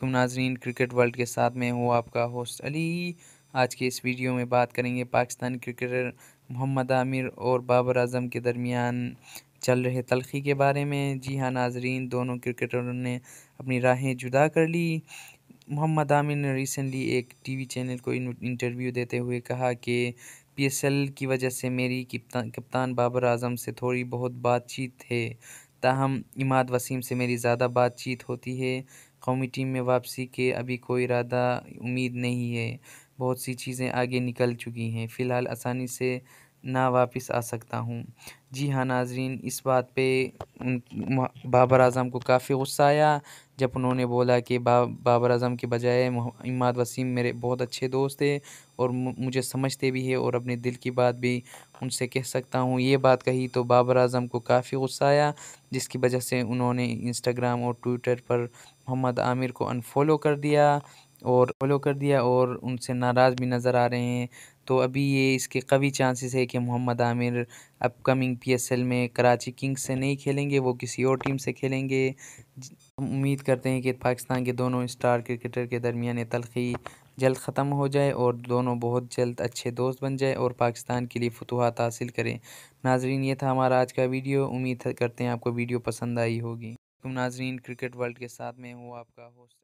तुम नाजरीन, cricket world के साथ में हूँ आपका होस्ट अली। आज के इस वीडियो में बात करेंगे पाकिस्तानी क्रिकेटर मोहम्मद आमिर और बाबर आज़म के दरमियान चल रहे तलखी के बारे में। जी हाँ नाजरीन, दोनों क्रिकेटरों ने अपनी राहें जुदा कर ली। मोहम्मद आमिर ने रिसेंटली एक टीवी चैनल को इंटरव्यू देते हुए कहा कि पीएसएल की वजह से मेरी कप्तान बाबर आज़म से थोड़ी बहुत बातचीत है। ताहम इमाद वसीम से मेरी ज़्यादा बातचीत होती है। कौमी टीम में वापसी के अभी कोई इरादा, उम्मीद नहीं है। बहुत सी चीज़ें आगे निकल चुकी हैं। फ़िलहाल आसानी से ना वापस आ सकता हूँ। जी हाँ नाजरीन, इस बात पे बाबर आज़म को काफ़ी गुस्सा आया। जब उन्होंने बोला कि बा, बाबर अजम के बजाय इमाद वसीम मेरे बहुत अच्छे दोस्त थे और मुझे समझते भी है और अपने दिल की बात भी उनसे कह सकता हूँ। ये बात कही तो बाबर अजम को काफ़ी गुस्सा आया जिसकी वजह से उन्होंने इंस्टाग्राम और ट्विटर पर मोहम्मद आमिर को अनफॉलो कर दिया और फॉलो कर दिया और उनसे नाराज़ भी नज़र आ रहे हैं। तो अभी ये इसके कभी चांसेस है कि मोहम्मद आमिर अपकमिंग पीएसएल में कराची किंग्स से नहीं खेलेंगे, वो किसी और टीम से खेलेंगे। उम्मीद करते हैं कि पाकिस्तान के दोनों स्टार क्रिकेटर के दरमियान तलखी जल्द ख़त्म हो जाए और दोनों बहुत जल्द अच्छे दोस्त बन जाए और पाकिस्तान के लिए फतूहत हासिल करें। नाजरीन, ये था हमारा आज का वीडियो। उम्मीद करते हैं आपको वीडियो पसंद आई होगी। नाजरीन, क्रिकेट वर्ल्ड के साथ में हूँ आपका होस्ट